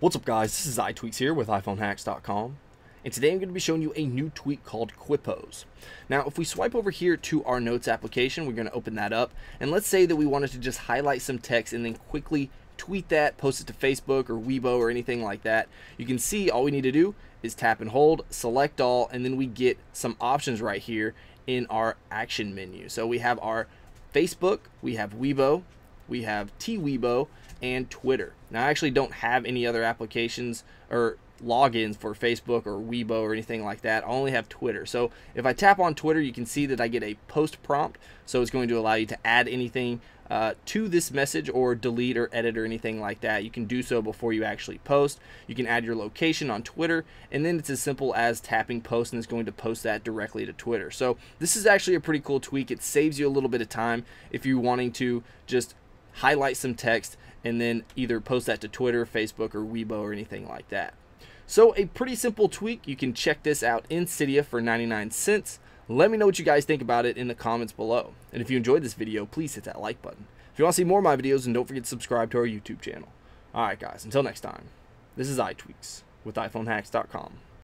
What's up guys, this is iTweaks here with iPhoneHacks.com and today I'm going to be showing you a new tweak called Quipose. Now if we swipe over here to our notes application, we're going to open that up and let's say that we wanted to just highlight some text and then quickly tweet that, post it to Facebook or Weibo or anything like that. You can see all we need to do is tap and hold, select all, and then we get some options right here in our action menu. So we have our Facebook, we have Weibo, we have TWeibo, and Twitter. Now, I actually don't have any other applications or logins for Facebook or Weibo or anything like that. I only have Twitter. So if I tap on Twitter, you can see that I get a post prompt. So it's going to allow you to add anything uh, to this message or delete or edit or anything like that. You can do so before you actually post. You can add your location on Twitter, and then it's as simple as tapping post, and it's going to post that directly to Twitter. So this is actually a pretty cool tweak. It saves you a little bit of time if you're wanting to just highlight some text and then either post that to Twitter, Facebook, or Weibo or anything like that. So a pretty simple tweak. You can check this out in Cydia for 99 cents. Let me know what you guys think about it in the comments below. And if you enjoyed this video, please hit that like button. If you want to see more of my videos, and don't forget to subscribe to our YouTube channel. Alright guys, until next time, this is iTweaks with iPhoneHacks.com.